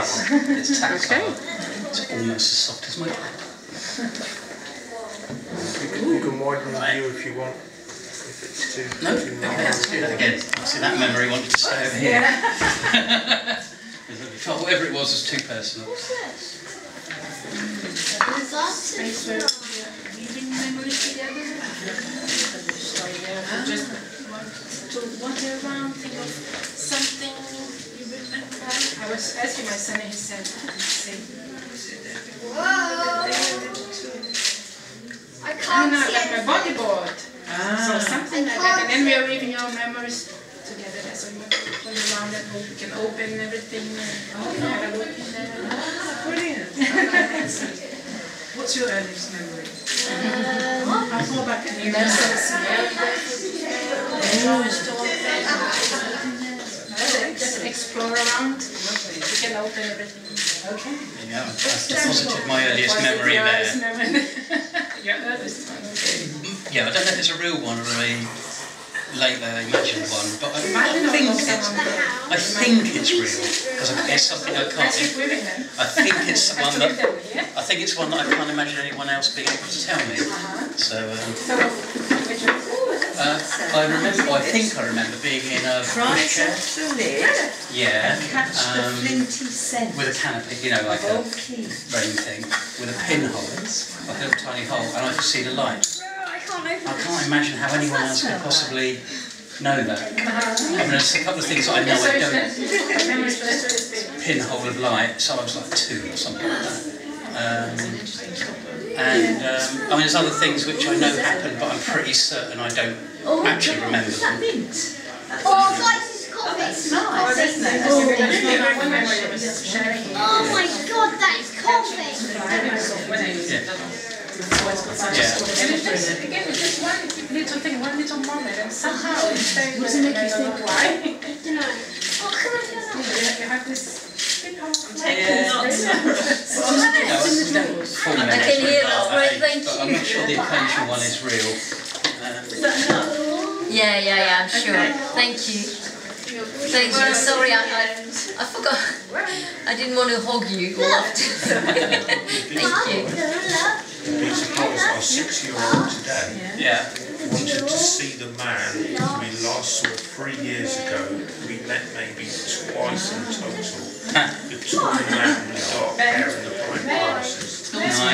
that one. It's tactile. It's almost as soft as my hand. You can, widen the view if you want. If it's too, No, too okay, narrow. let's do that again. See, that memory wanted to stay over here. we felt whatever it was was too personal. Space where we're weaving memories together. Just to wander around, think of something you remember. I was asking my son and he said, say, I I can't know, see like my anything. bodyboard. Ah. So something like that. And then we are weaving our memories together. That's when we wander around and we can open everything and have a look in there. Brilliant. What's your earliest memory? Uh, How far back can you There's remember? some smell there. Just explore around. We can open everything. Okay. Yeah, I've deposited my earliest memory there. Your earliest one, okay. Yeah, I don't know if it's a real one or a late uh, imagined one, but I, I I think it's, I think it's real because it's something I can't. keep weaving then. I think it's Have one that leave them here. I think it's one that I can't imagine anyone else being able to tell me. So um, So, which one? uh, I remember. I think I remember being in a Rise pushchair. up the lid Yeah. and catch the um, flinty scent with a canopy, you know, like a of rain thing, with a pinhole, like a little tiny hole, and I could see the light. I can't open I can't imagine how anyone else could possibly know that. I mean, there's a couple of things I know I don't. the memories for the first bit. Pinhole of light, so I was like two or something like that. Um, and um, I mean, there's other things which I know happened, but I'm pretty certain I don't actually remember Is that them. mint? Oh, guys, it's coffee. It's nice, isn't it? Oh, we're gonna do one memory that was sharing. Oh my god, that is coffee. Yeah. Yeah. And it's just, again, it's just one little thing, one little moment, and somehow it stays with you. I don't know why. You know. Oh, come on, come on. You have this. Taking lots of No, we don't I memories can hear really that, are right, age, thank but I'm not sure the occasional one is real. Is that enough? Yeah, yeah, yeah, I'm sure. Thank you. Thank you. Sorry, I, I, I forgot. I didn't want to hog you all afternoon. Thank you. Be surprised our six-year-old today yeah. wanted to see the man we last saw three years ago. We met maybe twice in total. The tall man with the dark hair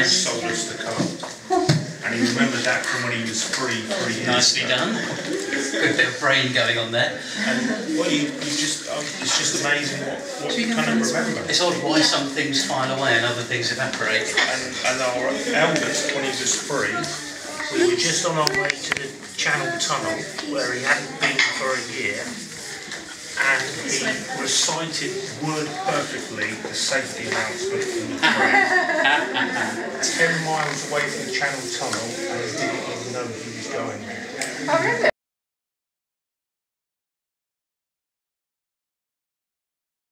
and the bright glasses. Sold us the car. And he remembered that from when he was three, three years Nicely ago. done. Good bit of brain going on there. And well, you, you just, um, it's just amazing what, what you kind of remember. It's odd why some things file away and other things evaporate. And, and our eldest, when he was three, we were just on our way to the Channel Tunnel where he hadn't been for a year. And he recited word perfectly the safety announcement from the train. Ten miles away from the Channel Tunnel and he didn't even know he was going there. Oh, really?